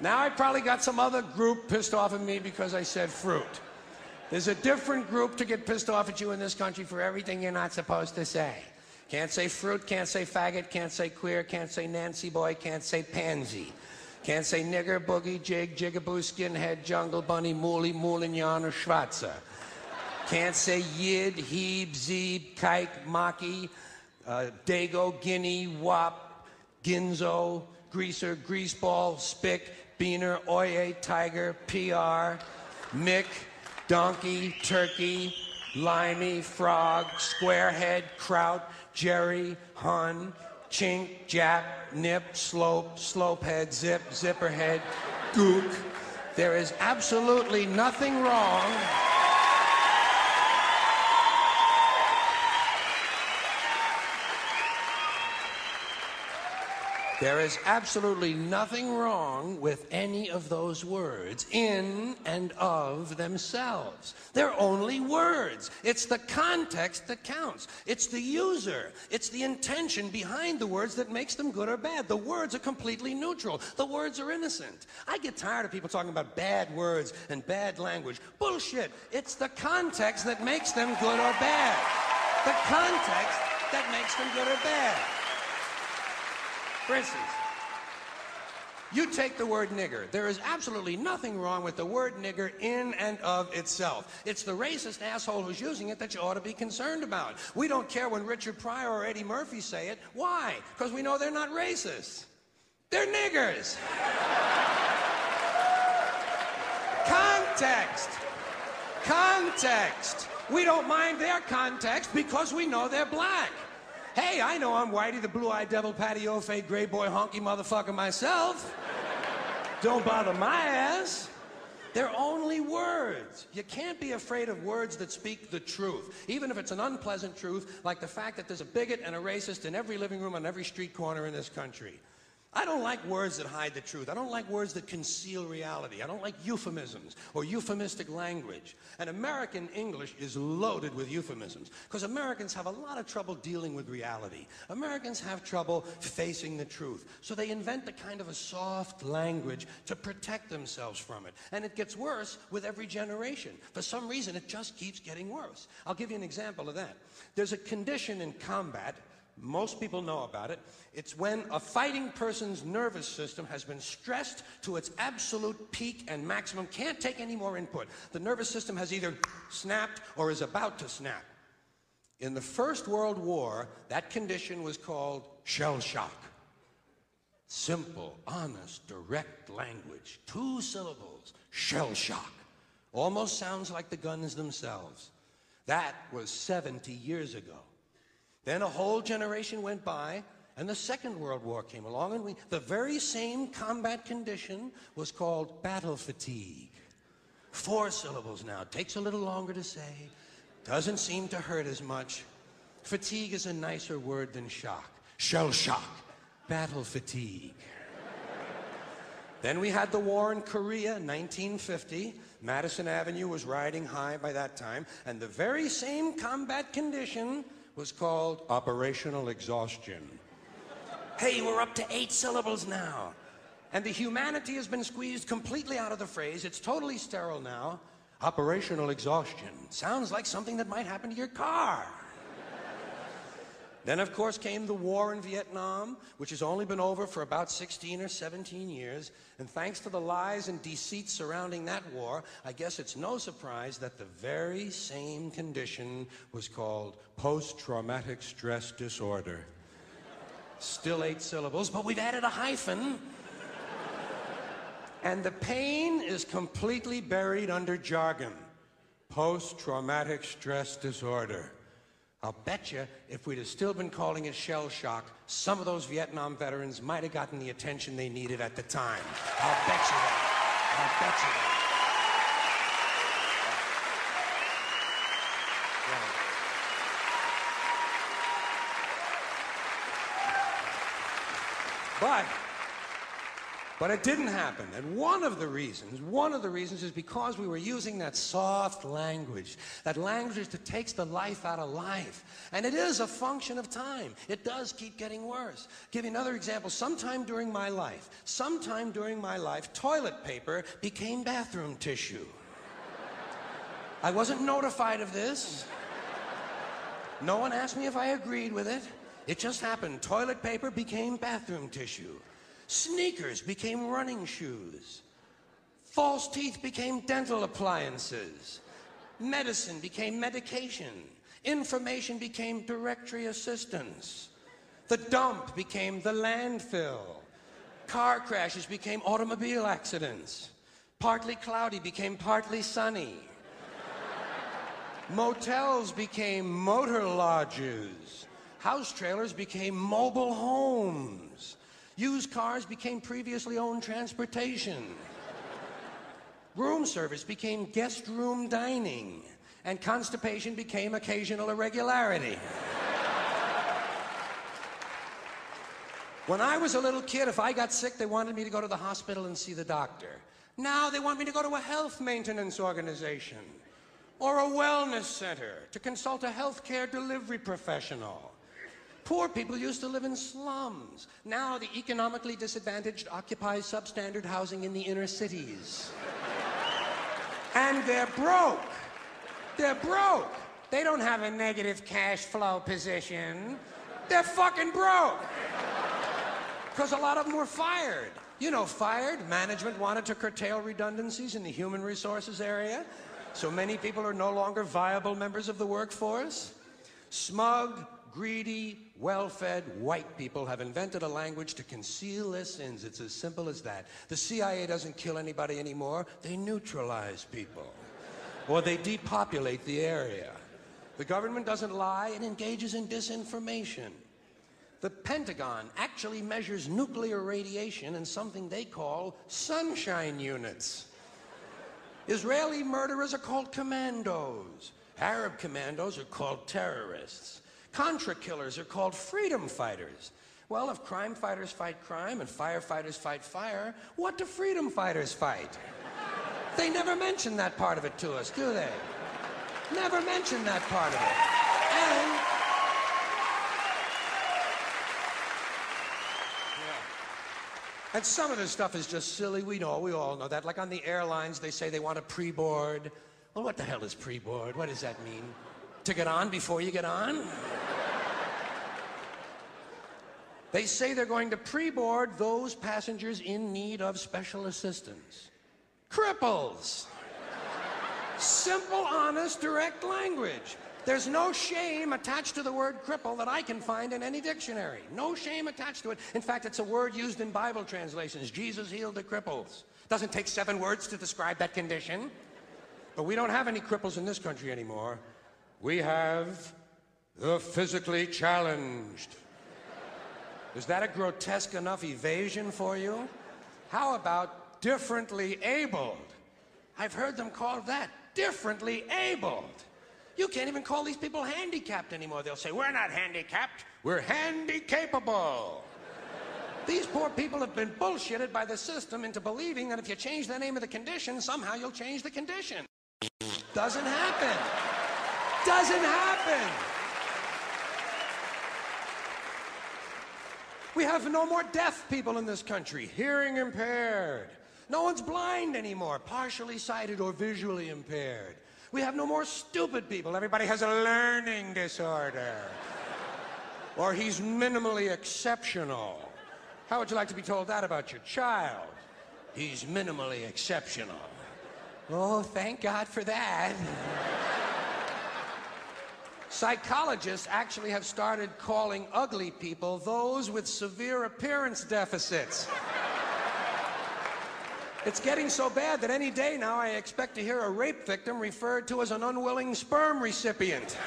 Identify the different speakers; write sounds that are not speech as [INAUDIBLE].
Speaker 1: Now I probably got some other group pissed off at me because I said fruit. There's a different group to get pissed off at you in this country for everything you're not supposed to say. Can't say fruit, can't say faggot, can't say queer, can't say Nancy boy, can't say pansy. Can't say nigger, boogie, jig, jigaboo, skinhead, jungle bunny, mooly, moulignon, or schwarzer. Can't say yid, heeb, zeeb, kike, maki, uh, dago, guinea, wop, ginzo, greaser, greaseball, spick, beaner, oye, tiger, PR, mick, donkey, turkey, limey, frog, squarehead, kraut, jerry, hun, chink, jap, nip, slope, slopehead, zip, zipperhead, gook. There is absolutely nothing wrong. There is absolutely nothing wrong with any of those words in and of themselves. They're only words. It's the context that counts. It's the user. It's the intention behind the words that makes them good or bad. The words are completely neutral. The words are innocent. I get tired of people talking about bad words and bad language. Bullshit. It's the context that makes them good or bad. The context that makes them good or bad. For instance, you take the word nigger. There is absolutely nothing wrong with the word nigger in and of itself. It's the racist asshole who's using it that you ought to be concerned about. We don't care when Richard Pryor or Eddie Murphy say it. Why? Because we know they're not racist. They're niggers. context. Context. We don't mind their context because we know they're black. Hey, I know I'm Whitey, the blue-eyed devil, patio fade, gray boy, honky motherfucker myself. Don't bother my ass. They're only words. You can't be afraid of words that speak the truth, even if it's an unpleasant truth, like the fact that there's a bigot and a racist in every living room on every street corner in this country. I don't like words that hide the truth. I don't like words that conceal reality. I don't like euphemisms or euphemistic language. And American English is loaded with euphemisms because Americans have a lot of trouble dealing with reality. Americans have trouble facing the truth. So they invent a kind of a soft language to protect themselves from it. And it gets worse with every generation. For some reason, it just keeps getting worse. I'll give you an example of that. There's a condition in combat most people know about it. It's when a fighting person's nervous system has been stressed to its absolute peak and maximum, can't take any more input. The nervous system has either snapped or is about to snap. In the First World War, that condition was called shell shock. Simple, honest, direct language. Two syllables. Shell shock. Almost sounds like the guns themselves. That was 70 years ago. Then a whole generation went by, and the Second World War came along, and we, the very same combat condition was called battle fatigue. Four syllables now. Takes a little longer to say. Doesn't seem to hurt as much. Fatigue is a nicer word than shock. Shell shock. Battle fatigue. then we had the war in Korea, 1950. Madison Avenue was riding high by that time, and the very same combat condition was called Operational Exhaustion. hey, we're up to eight syllables now. And the humanity has been squeezed completely out of the phrase. It's totally sterile now. Operational exhaustion. Sounds like something that might happen to your car. Then, of course, came the war in Vietnam, which has only been over for about 16 or 17 years. And thanks to the lies and deceit surrounding that war, I guess it's no surprise that the very same condition was called post-traumatic stress disorder. Still eight syllables, but we've added a hyphen. And the pain is completely buried under jargon. Post-traumatic stress disorder. I'll bet you if we'd have still been calling it shell shock, some of those Vietnam veterans might have gotten the attention they needed at the time. I'll bet you that. I'll bet you that. But But it didn't happen. And one of the reasons, one of the reasons is because we were using that soft language, that language that takes the life out of life. And it is a function of time. It does keep getting worse. Give you another example. Sometime during my life, sometime during my life, toilet paper became bathroom tissue. I wasn't notified of this. No one asked me if I agreed with it. It just happened. Toilet paper became bathroom tissue. Sneakers became running shoes. False teeth became dental appliances. Medicine became medication. Information became directory assistance. The dump became the landfill. Car crashes became automobile accidents. Partly cloudy became partly sunny. Motels became motor lodges. House trailers became mobile homes. Used cars became previously owned transportation. room service became guest room dining. And constipation became occasional irregularity. when I was a little kid, if I got sick, they wanted me to go to the hospital and see the doctor. Now they want me to go to a health maintenance organization or a wellness center to consult a healthcare delivery professional. Poor people used to live in slums. Now the economically disadvantaged occupy substandard housing in the inner cities. and they're broke. They're broke. They don't have a negative cash flow position. They're fucking broke. Because a lot of them were fired. You know, fired. Management wanted to curtail redundancies in the human resources area. So many people are no longer viable members of the workforce. Smug, greedy, well-fed white people have invented a language to conceal their sins. It's as simple as that. The CIA doesn't kill anybody anymore. They neutralize people. or they depopulate the area. The government doesn't lie, it engages in disinformation. The Pentagon actually measures nuclear radiation in something they call sunshine units. Israeli murderers are called commandos. Arab commandos are called terrorists. Contra killers are called freedom fighters. Well, if crime fighters fight crime and firefighters fight fire, what do freedom fighters fight? they never mention that part of it to us, do they? Never mention that part of it. And And some of this stuff is just silly. We know, we all know that. Like on the airlines, they say they want a pre-board. Well, what the hell is pre-board? What does that mean? To get on before you get on? They say they're going to pre-board those passengers in need of special assistance. Cripples. Simple, honest, direct language. There's no shame attached to the word cripple that I can find in any dictionary. No shame attached to it. In fact, it's a word used in Bible translations. Jesus healed the cripples. Doesn't take seven words to describe that condition. But we don't have any cripples in this country anymore. We have the physically challenged. Is that a grotesque enough evasion for you? How about differently abled? I've heard them called that, differently abled. You can't even call these people handicapped anymore. They'll say, We're not handicapped, we're handy capable. These poor people have been bullshitted by the system into believing that if you change the name of the condition, somehow you'll change the condition. Doesn't happen. Doesn't happen. We have no more deaf people in this country, hearing impaired. No one's blind anymore, partially sighted or visually impaired. We have no more stupid people. Everybody has a learning disorder. [LAUGHS] or he's minimally exceptional. How would you like to be told that about your child? He's minimally exceptional. Oh, thank God for that. [LAUGHS] Psychologists actually have started calling ugly people those with severe appearance deficits. It's getting so bad that any day now I expect to hear a rape victim referred to as an unwilling sperm recipient.